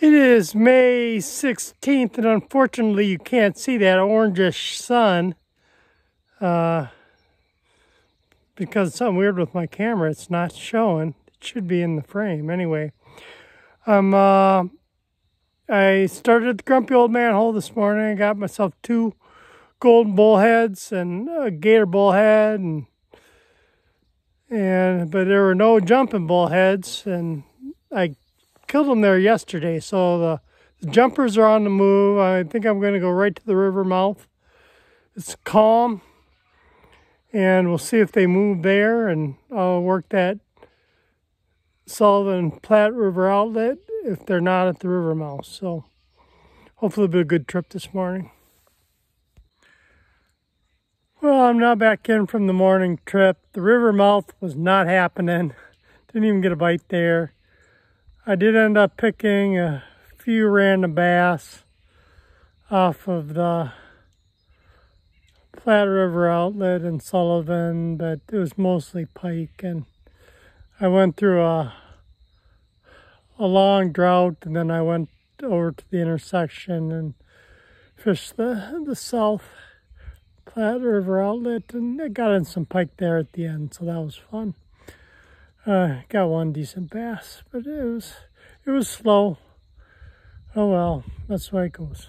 It is May 16th, and unfortunately you can't see that orangish sun uh, because something weird with my camera. It's not showing. It should be in the frame. Anyway, um, uh, I started the Grumpy Old Man hole this morning. I got myself two golden bullheads and a gator bullhead, and and but there were no jumping bullheads, and I killed them there yesterday. So the, the jumpers are on the move. I think I'm going to go right to the river mouth. It's calm. And we'll see if they move there. And I'll work that Sullivan Platte River outlet if they're not at the river mouth. So hopefully it'll be a good trip this morning. Well, I'm now back in from the morning trip. The river mouth was not happening. Didn't even get a bite there. I did end up picking a few random bass off of the Platte River outlet in Sullivan, but it was mostly pike. And I went through a, a long drought and then I went over to the intersection and fished the, the South Platte River outlet and I got in some pike there at the end, so that was fun. Uh, got one decent bass, but it was it was slow. Oh well, that's the way it goes.